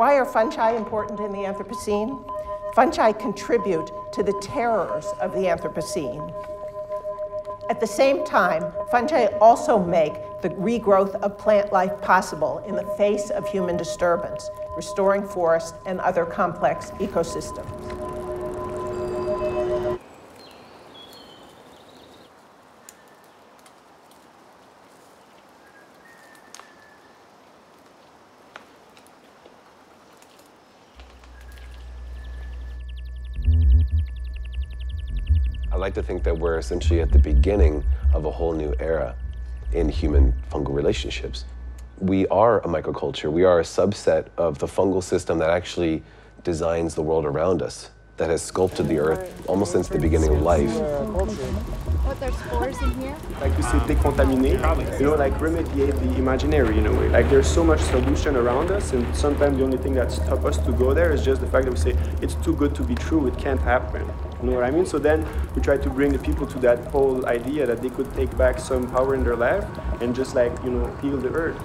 Why are fungi important in the Anthropocene? Fungi contribute to the terrors of the Anthropocene. At the same time, fungi also make the regrowth of plant life possible in the face of human disturbance, restoring forests and other complex ecosystems. Like to think that we're essentially at the beginning of a whole new era in human fungal relationships. We are a microculture. We are a subset of the fungal system that actually designs the world around us, that has sculpted the earth almost since the beginning of life. What, there's spores in here? Like we say, decontaminate, you know, like remediate the imaginary in a way. Like there's so much solution around us, and sometimes the only thing that stops us to go there is just the fact that we say, it's too good to be true, it can't happen. You know what I mean? So then we try to bring the people to that whole idea that they could take back some power in their life and just like, you know, heal the earth.